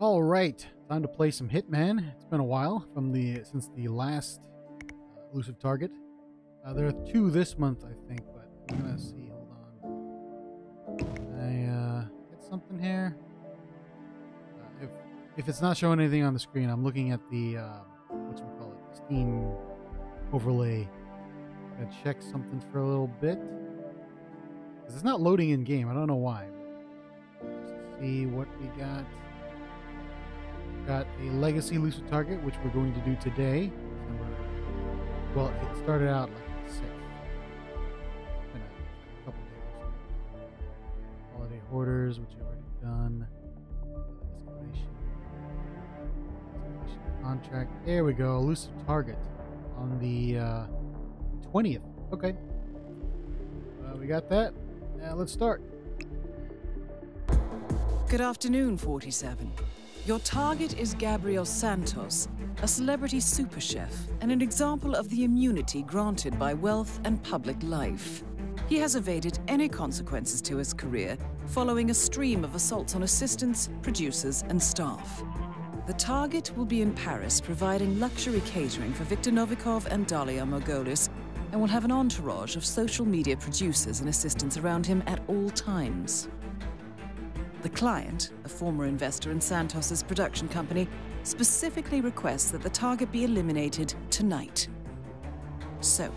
All right, time to play some Hitman. It's been a while from the since the last uh, elusive target. Uh, there are two this month, I think, but I'm gonna see. Hold on. I uh, get something here? Uh, if if it's not showing anything on the screen, I'm looking at the uh, what you call it, Steam overlay. I'm gonna check something for a little bit. 'Cause it's not loading in game. I don't know why. Just see what we got. Got a legacy elusive target, which we're going to do today. Well, it started out like the sixth. A couple days. Holiday hoarders, which I've already done. Escalation. Escalation contract. There we go. Elusive target on the uh, 20th. Okay. Uh, we got that. Now let's start. Good afternoon, 47. Your target is Gabriel Santos, a celebrity super chef and an example of the immunity granted by wealth and public life. He has evaded any consequences to his career following a stream of assaults on assistants, producers, and staff. The target will be in Paris providing luxury catering for Viktor Novikov and Dalia Margolis and will have an entourage of social media producers and assistants around him at all times. The client, a former investor in Santos's production company, specifically requests that the target be eliminated tonight. So,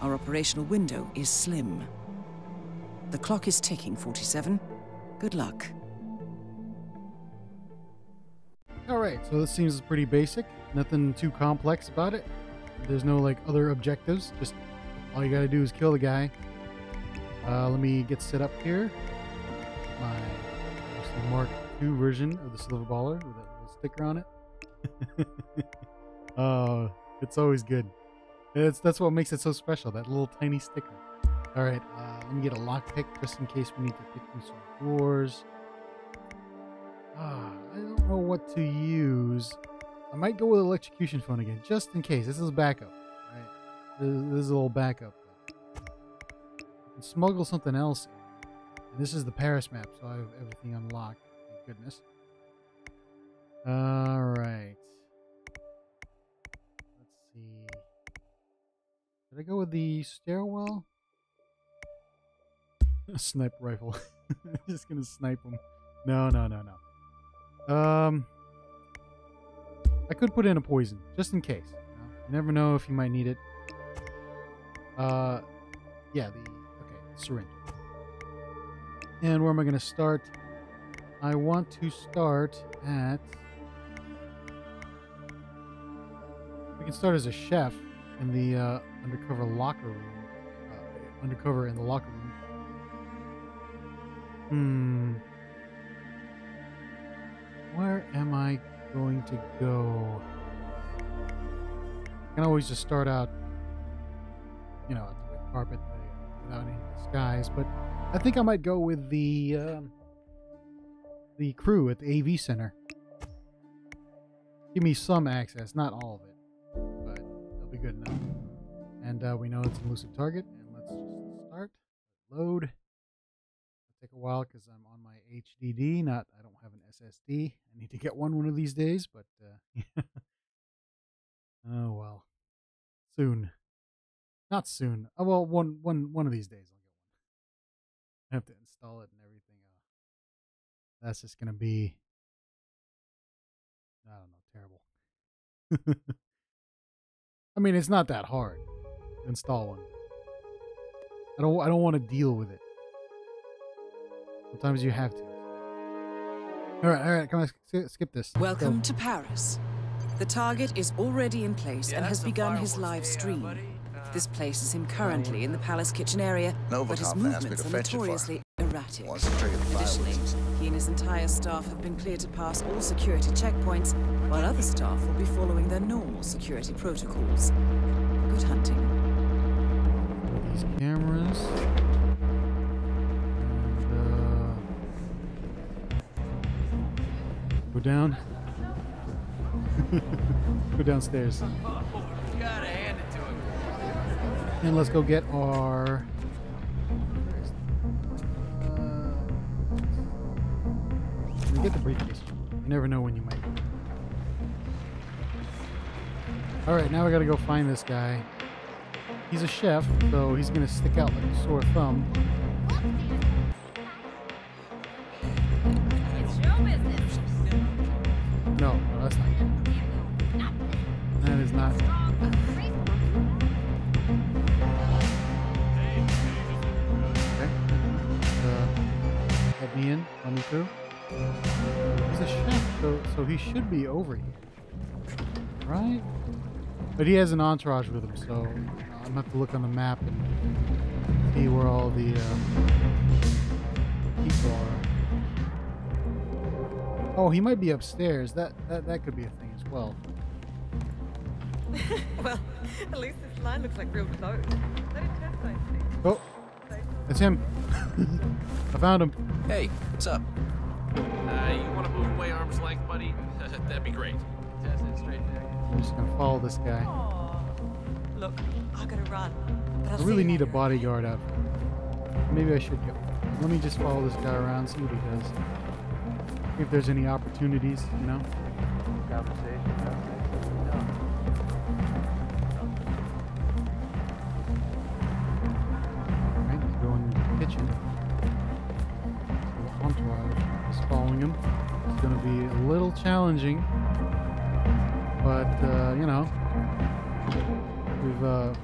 our operational window is slim. The clock is ticking, 47. Good luck. All right, so this seems pretty basic. Nothing too complex about it. There's no like other objectives. Just all you got to do is kill the guy. Uh, let me get set up here. My Mark II version of the Silver Baller with a little sticker on it. oh, it's always good. It's that's what makes it so special. That little tiny sticker. All right, uh, let me get a lockpick just in case we need to pick through some doors. Ah, I don't know what to use. I might go with electrocution phone again, just in case. This is a backup. Right? This, this is a little backup. Smuggle something else in. This is the Paris map, so I have everything unlocked. Thank goodness. All right. Let's see. Did I go with the stairwell? Sniper rifle. just gonna snipe him. No, no, no, no. Um, I could put in a poison just in case. You, know? You never know if you might need it. Uh, yeah, the okay syringe. And where am I going to start? I want to start at. We can start as a chef in the uh, undercover locker room. Uh, undercover in the locker room. Hmm. Where am I going to go? I can always just start out, you know, at the carpet without any disguise, but I think I might go with the um, the crew at the AV center. Give me some access, not all of it, but it'll be good enough. And uh, we know it's an elusive target, and let's just start. Load. It'll take a while because I'm on my HDD, not I don't have an SSD. I need to get one one of these days, but uh, oh well, soon. Not soon. Oh well, one one one of these days I'll get one. I have to install it and everything. Uh, that's just gonna be, I don't know, terrible. I mean, it's not that hard. to Install one. I don't. I don't want to deal with it. Sometimes you have to. All right, all right. Come on, sk- skip this. Welcome to Paris. The target is already in place and has begun his live stream. This places him currently in the palace kitchen area, but his Novikov asked me movements are fetch it for her. notoriously erratic. Wants to trigger the Additionally, he and his entire staff have been cleared to pass all security checkpoints, while other staff will be following their normal security protocols. Good hunting. these cameras. And, uh, go down. go downstairs. And let's go get our. Uh, get the briefcase. You never know when you might. All right, now we gotta go find this guy. He's a chef, so he's gonna stick out like a sore thumb. But he has an entourage with him, so I'm gonna have to look on the map and see where all the um, people are. Oh, he might be upstairs. That that that could be a thing as well. Well, at least this line looks like real clothes. Let it test those things. Oh, it's him. I found him. Hey, what's up? Uh, you want to move away arm's length, buddy? That'd be great. Test it straight jacket. I'm just gonna follow this guy. Aw. Look, I gotta run. But I'll I see really need a later. bodyguard out. Maybe I should go. Let me just follow this guy around, see what he does. If there's any opportunities, you know. Alright, he's going into the kitchen. So the entourage is following him. It's gonna be a little challenging. Uh, you know. We've uh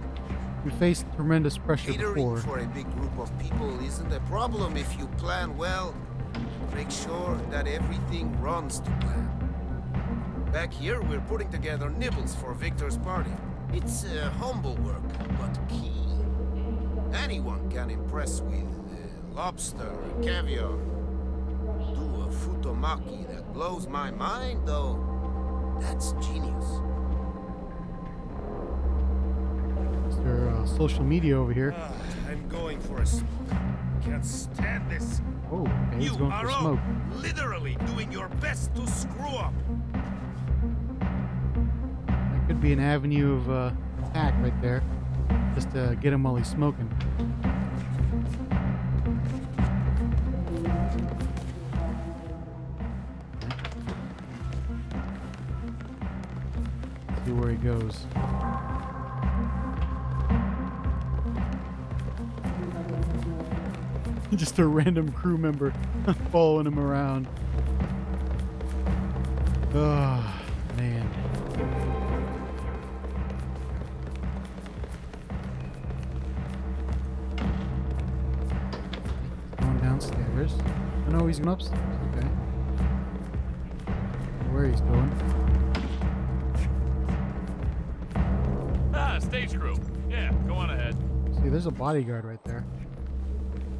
we faced tremendous pressure Catering before. for a big group of people isn't a problem if you plan well. Make sure that everything runs to plan. Back here, we're putting together nibbles for Viktor's party. It's uh, humble work, but key. Anyone can impress with uh, lobster, caviar. Do a futomaki that blows my mind, though. That's genius. Mr. Uh, social media over here. Ah, I'm going for a smoke. Can't stand this. Oh, okay, he's You going are for smoke. literally doing your best to screw up. That could be an avenue of uh, attack right there. Just to get him while he's smoking. See where he goes. Just a random crew member following him around. Oh, man. Going downstairs. Oh no, he's going upstairs. Okay. Where he's going. Ah, stage crew. Yeah, go on ahead. See, there's a bodyguard right there.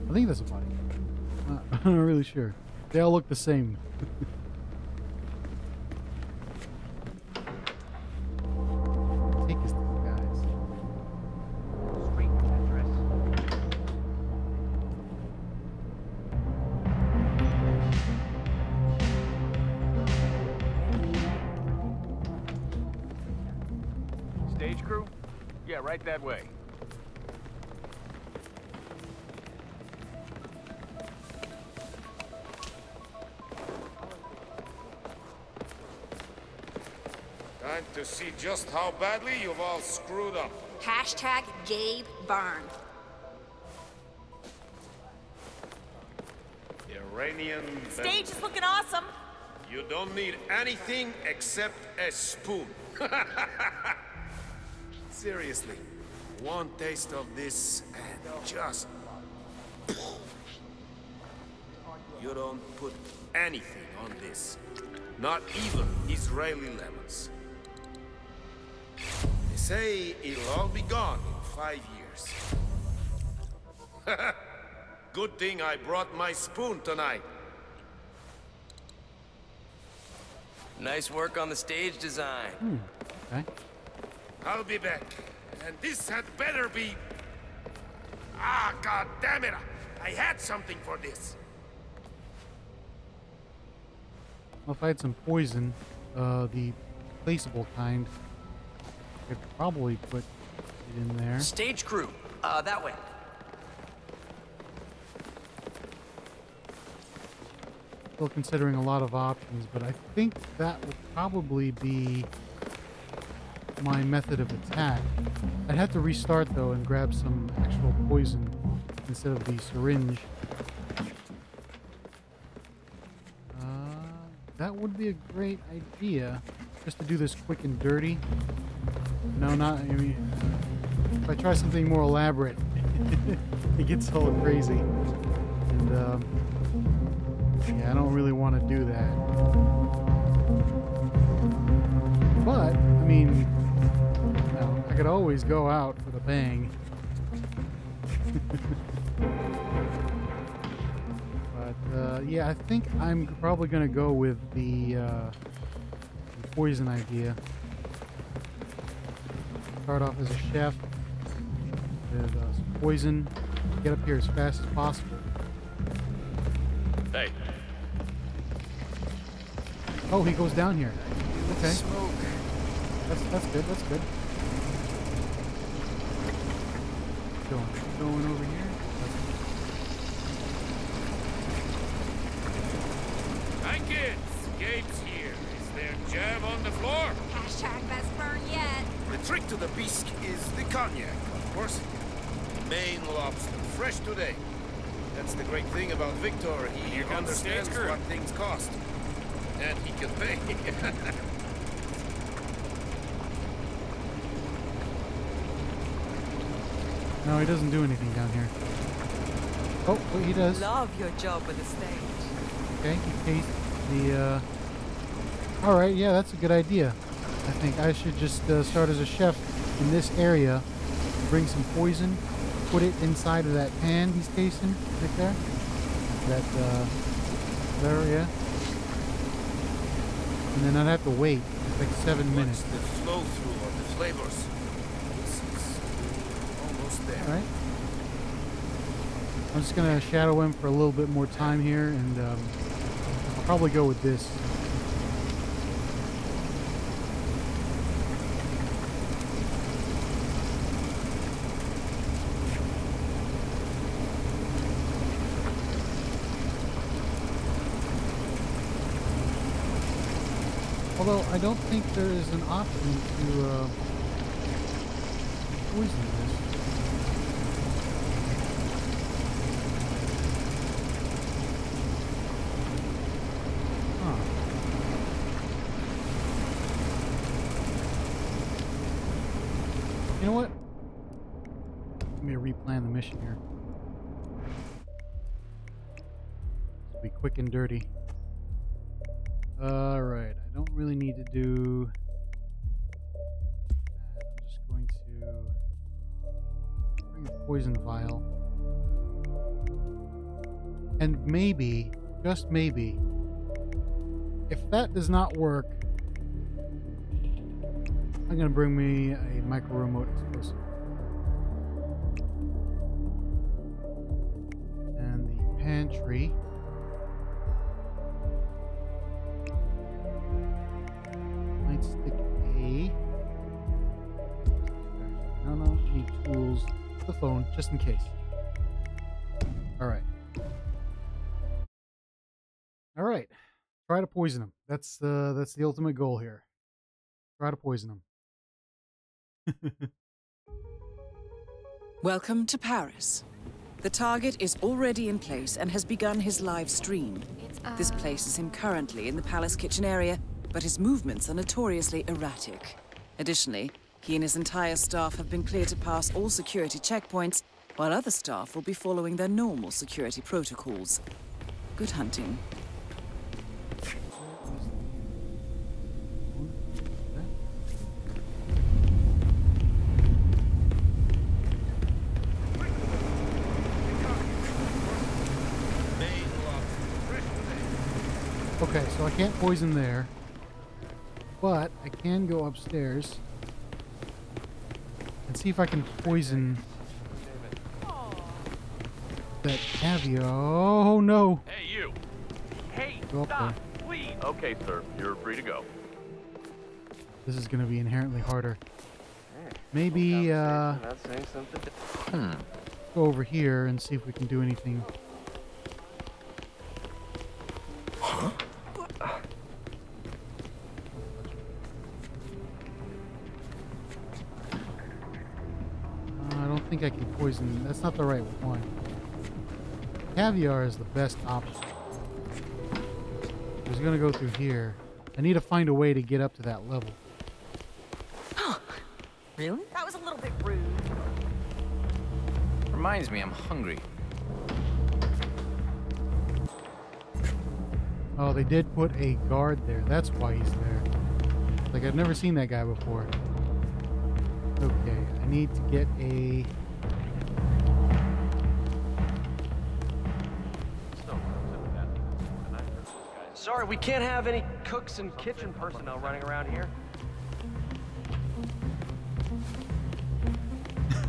I think that's a. Uh, I'm not really sure. They all look the same. how badly you've all screwed up. Hashtag Gabe Byrne. Iranian. Stage is looking awesome. You don't need anything except a spoon. Seriously, one taste of this and just. You don't put anything on this. Not even Israeli lemons. They say it'll all be gone in five years. Good thing I brought my spoon tonight. Nice work on the stage design. Okay. I'll be back. And this had better be... Ah, god damn it! I had something for this. Well, if I had some poison, uh, the placeable kind, I could probably put it in there. Stage crew. Uh, that way. still considering a lot of options, but I think that would probably be my method of attack. I'd have to restart though and grab some actual poison instead of the syringe. Uh, that would be a great idea, just to do this quick and dirty. No, not. I mean, if I try something more elaborate, it gets all crazy. And um, yeah, I don't really want to do that. But I mean, you know, I could always go out with a bang. but uh, yeah, I think I'm probably gonna go with the, uh, the poison idea. Start off as a chef with uh, some poison. Get up here as fast as possible. Hey, Oh, he goes down here. Okay, Smoke. that's that's good. That's good. Going, going over here. Hi kids, Gabe's here. Is there jam on the floor? Hashtag best burn yet. The trick to the bisque is the cognac, of course. Maine lobster, fresh today. That's the great thing about Viktor. He Here understands what things cost. And he can pay. No, he doesn't do anything down here. Oh, wait, he does. Love your job with the stage. Okay, he tastes the. Uh... All right, yeah, that's a good idea. I think I should just uh, start as a chef in this area. Bring some poison, put it inside of that pan he's tasting right there. That uh, there, yeah. And then I'd have to wait like seven Watch minutes. the flow through of the flavors. This is almost there. All right. I'm just gonna shadow him for a little bit more time here, and um, I'll probably go with this. Although I don't think there is an option to uh, poison this. Huh. You know what? Let me replan the mission here. Will be quick and dirty. Need to do that. I'm just going to bring a poison vial. And maybe, just maybe, if that does not work, I'm gonna bring me a micro remote explosive. And the pantry. Just in case. Alright. Alright. Try to poison him. That's the that's the ultimate goal here. Try to poison him. Welcome to Paris. The target is already in place and has begun his live stream. Uh, this places him currently in the palace kitchen area, but his movements are notoriously erratic. Additionally, he and his entire staff have been cleared to pass all security checkpoints, while other staff will be following their normal security protocols. Good hunting. Okay, so I can't poison there. But I can go upstairs and see if I can poison that caviar. Oh no! hey you. Hey, Go up stop, please. Okay, sir, you're free to go. This is gonna be inherently harder. Maybe uh, go over here and see if we can do anything. Poison. That's not the right one. Caviar is the best option. I was gonna go through here. I need to find a way to get up to that level. Really? That was a little bit rude. Reminds me, I'm hungry. Oh, they did put a guard there. That's why he's there. Like, I've never seen that guy before. Okay, I need to get a... Sorry, we can't have any cooks and kitchen personnel running around here.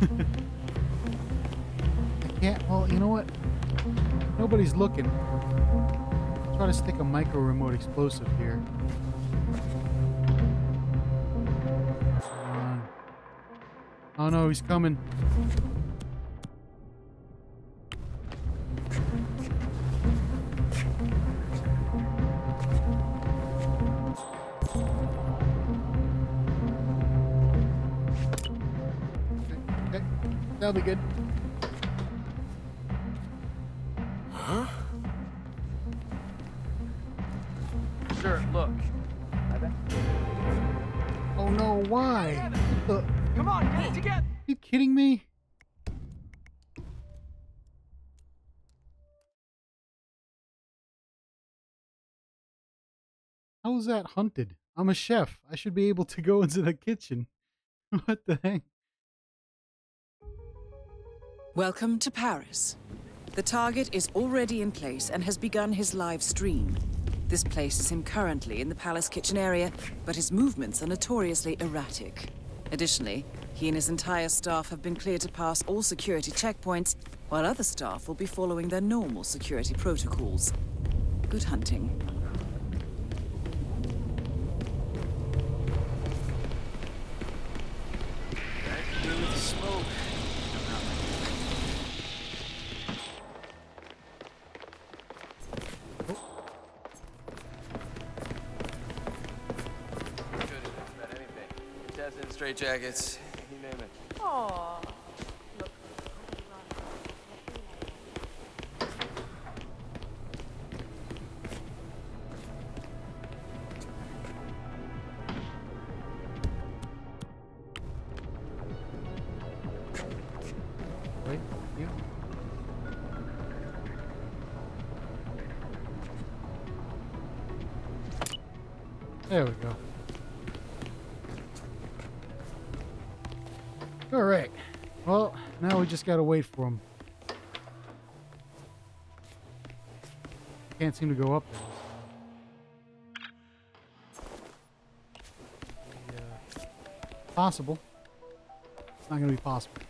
I can't... Well, you know what? Nobody's looking. I'll Try to stick a micro remote explosive here. Oh no, he's coming. That'll be good. Huh? Sure, look. Oh no, why? What Come on, get it together! you kidding me? How is that hunted? I'm a chef. I should be able to go into the kitchen. what the heck? Welcome to Paris. The target is already in place and has begun his live stream. This places him currently in the palace kitchen area, but his movements are notoriously erratic. Additionally, he and his entire staff have been cleared to pass all security checkpoints, while other staff will be following their normal security protocols. Good hunting. Jackets, you name it. Aww. There we go. Just gotta wait for him. Can't seem to go up there. Possible. It's not gonna be possible.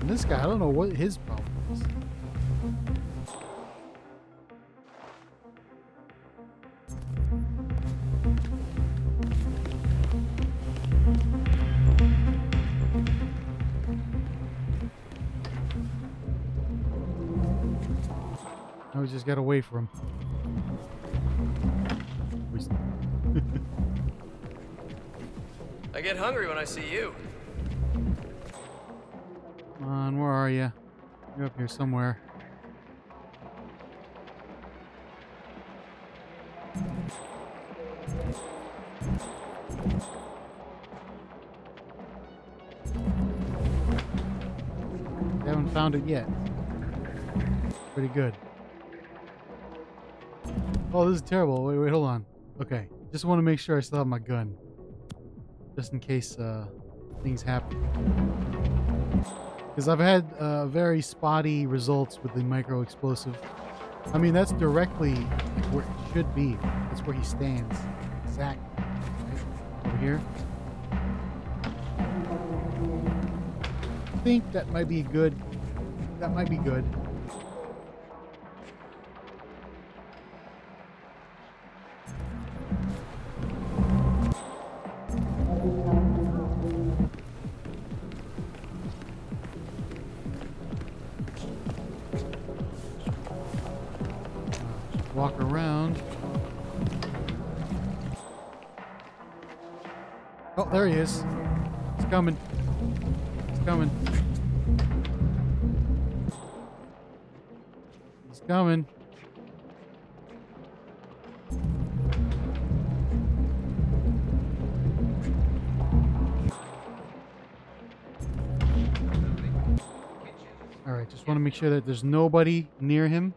And this guy, I don't know what his problem is. Now we just gotta wait for him. We s- I get hungry when I see you. Come on, where are you? You're up here somewhere. Haven't found it yet. Pretty good. Oh, this is terrible. Wait, wait, hold on. Okay, just want to make sure I still have my gun. Just in case uh, things happen. Because I've had uh, very spotty results with the micro explosive. I mean, that's directly where it should be. That's where he stands. Exactly. Right? Over here. I think that might be good. That might be good. Oh, there he is. He's coming. He's coming. He's coming. All right, just want to make sure that there's nobody near him.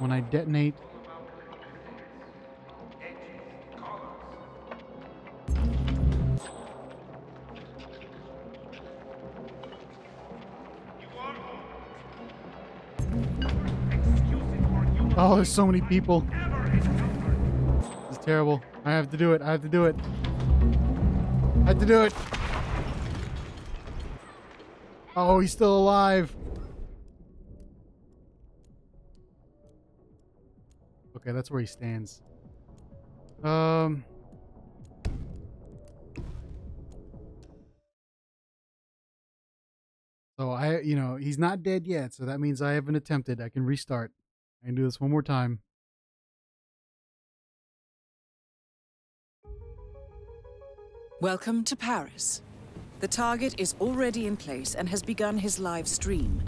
When I detonate, there's so many people. This is terrible. I have to do it. I have to do it. I have to do it. Oh, he's still alive. Okay, that's where he stands. Um. So I, you know, he's not dead yet, so that means I haven't attempted. I can restart. I can do this one more time. Welcome to Paris. The target is already in place and has begun his live stream.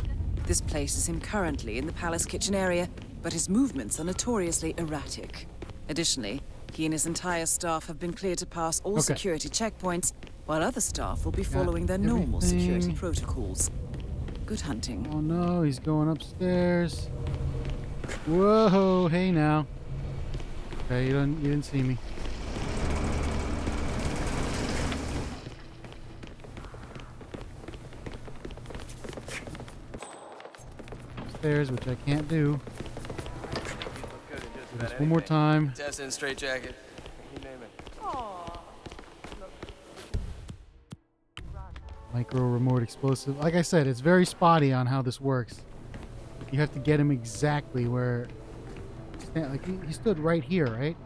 This places him currently in the palace kitchen area, but his movements are notoriously erratic. Additionally, he and his entire staff have been cleared to pass all Okay. security checkpoints, while other staff will be following their normal security protocols. Good hunting. Oh no, he's going upstairs. Whoa, hey now. Okay, you didn't you didn't see me. Upstairs, which I can't do. Look good in just about one more time. Tessa in straight jacket. You name it. Micro remote explosive. Like I said, it's very spotty on how this works. You have to get him exactly where. Like he, he stood right here, right?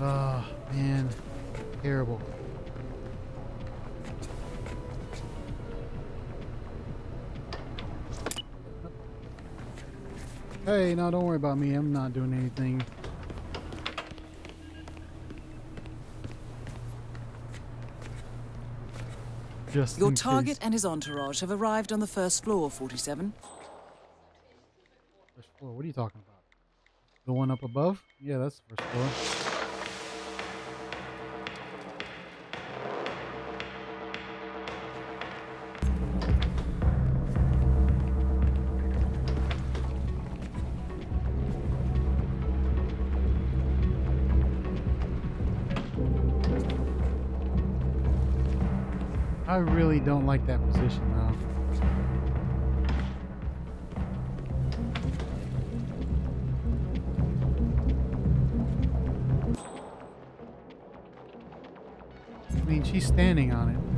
Oh man, terrible. Hey, no, don't worry about me. I'm not doing anything. Just Your target case. and his entourage have arrived on the first floor, 47. First floor. What are you talking about? The one up above? Yeah, that's the first floor. I really don't like that position though. I mean, she's standing on it.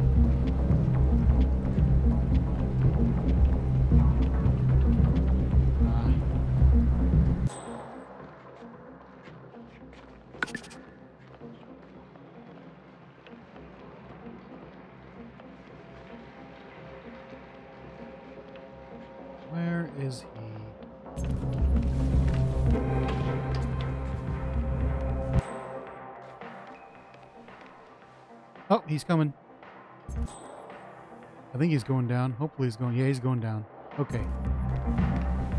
He's coming. I think he's going down. Hopefully he's going. Yeah, he's going down. Okay.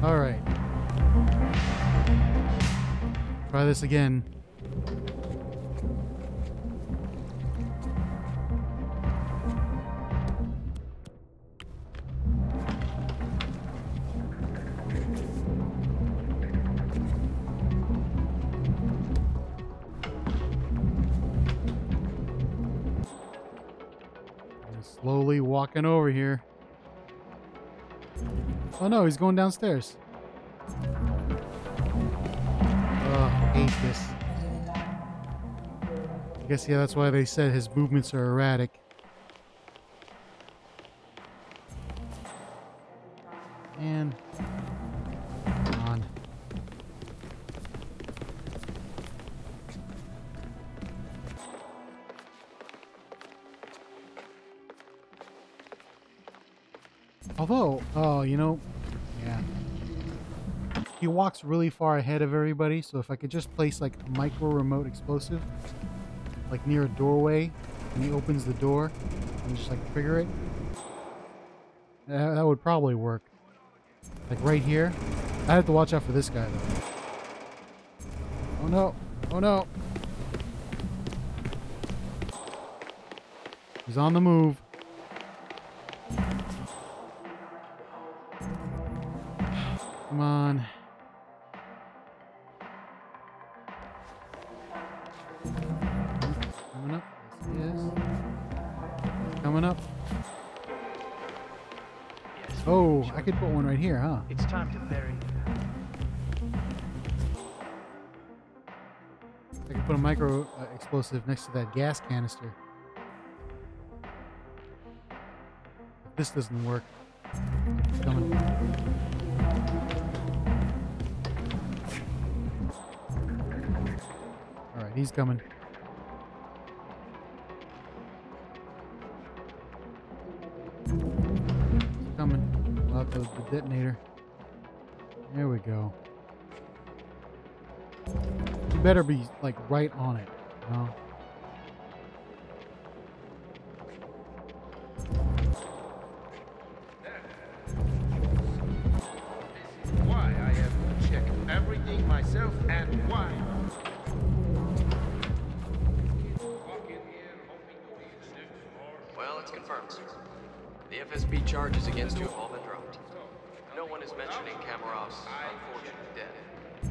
All right. Try this again. Walking over here. Oh no, he's going downstairs. Oh, hate this. I guess yeah, that's why they said his movements are erratic. Walks really far ahead of everybody. So if I could just place like a micro remote explosive, like near a doorway, and he opens the door, and just like trigger it, that would probably work. Like right here. I have to watch out for this guy though. Oh no! Oh no! He's on the move. Come on. Coming up. Yes. Coming up. Oh, I could put one right here, huh? It's time to bury. I could put a micro uh, explosive next to that gas canister. If this doesn't work, it's coming. All right, he's coming. Better be like right on it, you know? Well, it's confirmed. The FSB charges against you have all been dropped. No one is mentioning Kamarov's unfortunate death,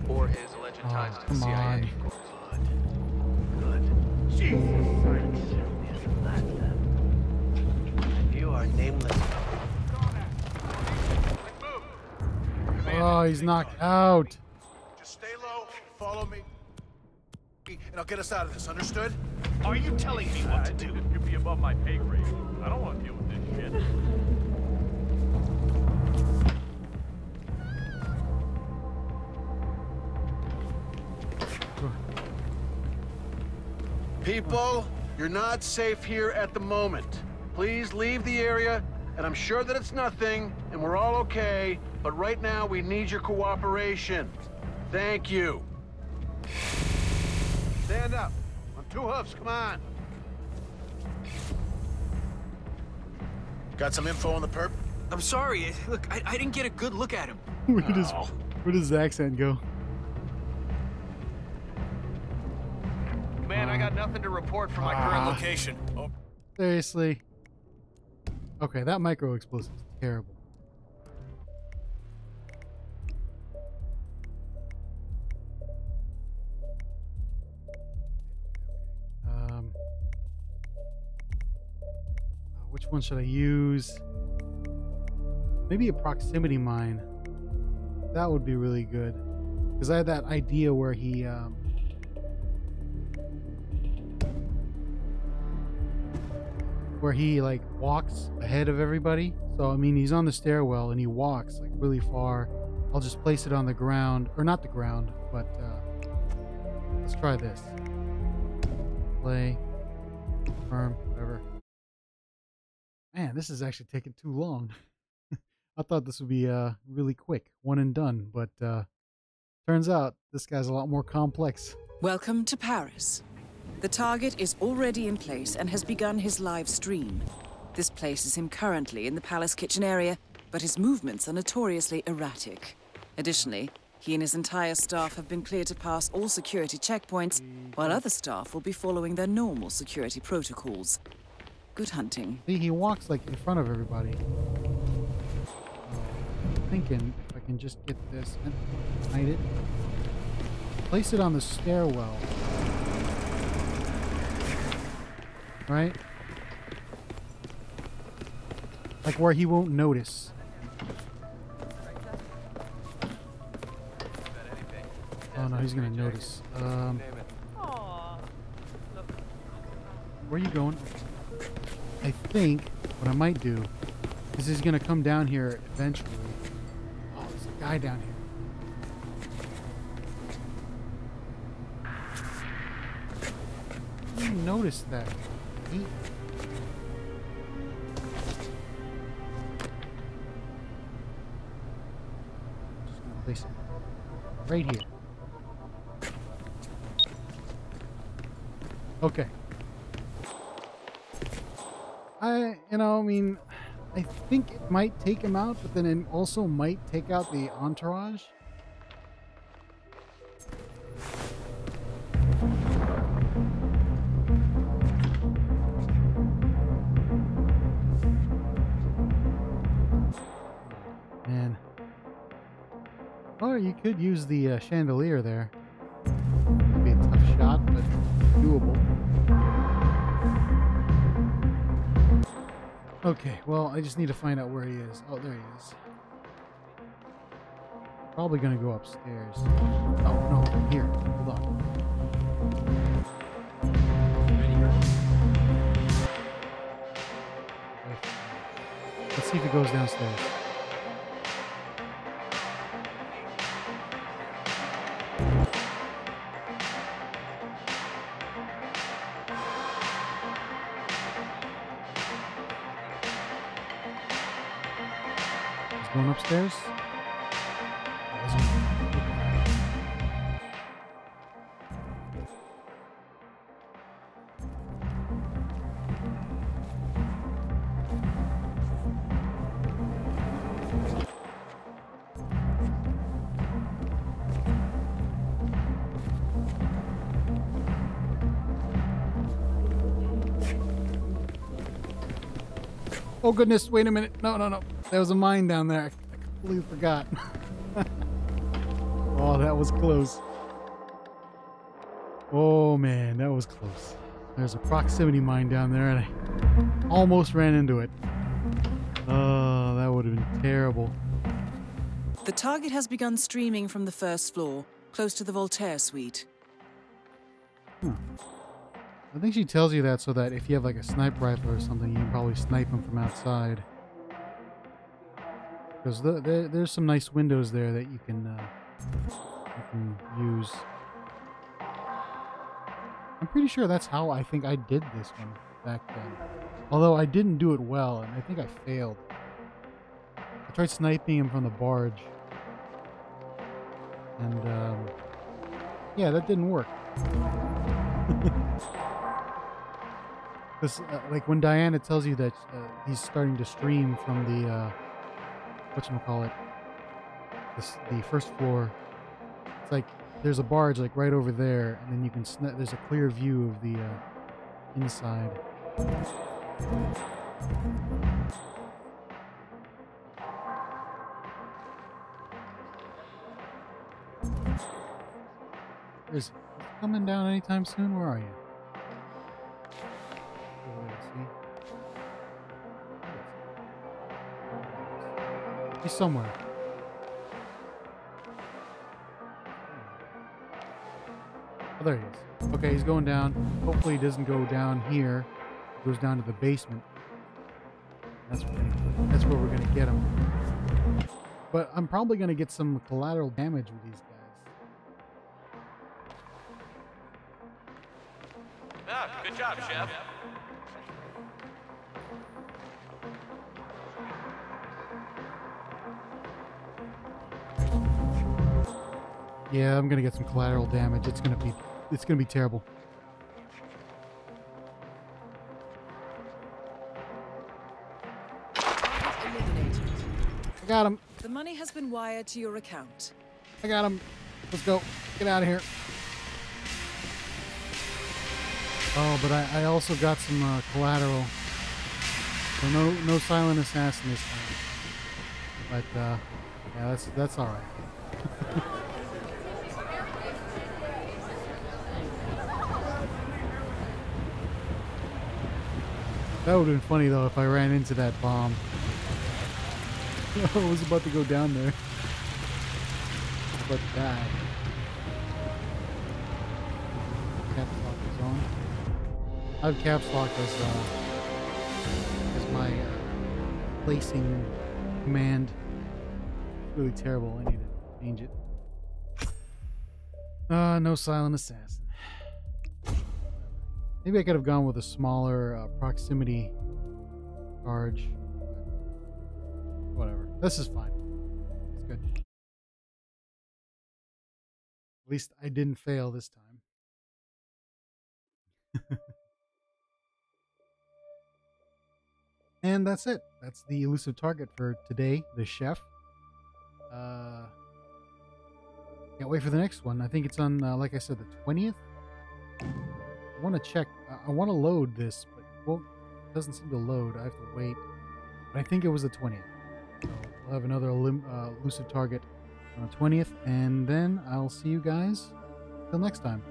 or his alleged Oh, ties to the come CIA, on. of course. You are nameless. Oh, he's knocked out. Just stay low, follow me, and I'll get us out of this, understood? Are you telling me what to do? You'd be above my pay grade. I don't want to deal with this shit. People, you're not safe here at the moment. Please leave the area, and I'm sure that it's nothing, and we're all okay, but right now we need your cooperation. Thank you. Stand up. On two hoofs, come on. Got some info on the perp? I'm sorry. Look, I, I didn't get a good look at him. Where does oh. where does his accent go? I got nothing to report from my current Ah. location. Oh, Seriously. Okay, that micro explosive is terrible. Um, uh, which one should I use? Maybe a proximity mine. That would be really good. Because I had that idea where he um, where he like walks ahead of everybody. So I mean, he's on the stairwell and he walks like really far. I'll just place it on the ground, or not the ground, but uh, let's try this. Play, confirm, whatever. Man, this is actually taking too long. I thought this would be uh really quick, one and done, but uh, turns out this guy's a lot more complex. Welcome to Paris. The target is already in place and has begun his live stream. This places him currently in the palace kitchen area, but his movements are notoriously erratic. Additionally, he and his entire staff have been cleared to pass all security checkpoints, while other staff will be following their normal security protocols. Good hunting. See, he walks like in front of everybody. I'm thinking if I can just get this and hide it. Place it on the stairwell. Right? Like where he won't notice. Oh no, he's gonna notice. Um, where are you going? I think what I might do is he's gonna come down here eventually. Oh, there's a guy down here. I didn't notice that. Place it right here. Okay. I, you know, I mean, I think it might take him out, but then it also might take out the entourage. Could use the uh, chandelier there. Be a tough shot, but doable. Okay, well, I just need to find out where he is. Oh, there he is. Probably gonna go upstairs. Oh, no, here. Hold on. Let's see if he goes downstairs. Going upstairs. Oh goodness, wait a minute. No, no, no. There was a mine down there. I completely forgot. oh, that was close. Oh man, that was close. There's a proximity mine down there and I almost ran into it. Oh, that would have been terrible. The target has begun streaming from the first floor, close to the Voltaire suite. Hmm. I think she tells you that so that if you have like a sniper rifle or something, you can probably snipe them from outside. Because the, the, there's some nice windows there that you can uh, you can use. I'm pretty sure that's how I think I did this one back then. Although I didn't do it well, and I think I failed. I tried sniping him from the barge, and um, yeah, that didn't work. Because, uh, like, when Diana tells you that uh, he's starting to stream from the, uh, whatchamacallit, this, the first floor, it's like there's a barge, like, right over there, and then you can, sni- there's a clear view of the uh, inside. Is coming down anytime soon? Where are you? He's somewhere. Oh, there he is. Okay, he's going down. Hopefully, he doesn't go down here. He goes down to the basement. That's where, that's where we're gonna get him. But I'm probably gonna get some collateral damage with these guys. Ah, good job, Chef. Yeah, I'm gonna get some collateral damage. It's gonna be, it's gonna be terrible. I got him. The money has been wired to your account. I got him. Let's go. Get out of here. Oh, but I, I also got some uh, collateral. So no, no silent assassin this time. But uh, yeah, that's that's all right. That would have been funny though if I ran into that bomb. I was about to go down there. But die. Caps lock is on. I have caps lock as uh, as my uh, placing command. Really terrible. I need to change it. Uh, no silent assassin. Maybe I could have gone with a smaller uh, proximity charge. Whatever. This is fine. It's good. At least I didn't fail this time. and that's it. That's the elusive target for today, the chef. Uh, can't wait for the next one. I think it's on, uh, like I said, the 20th. I want to check. I want to load this, but it won't, it doesn't seem to load. I have to wait. But I think it was the 20th. So we'll have another uh, elusive target on the 20th. And then I'll see you guys till next time.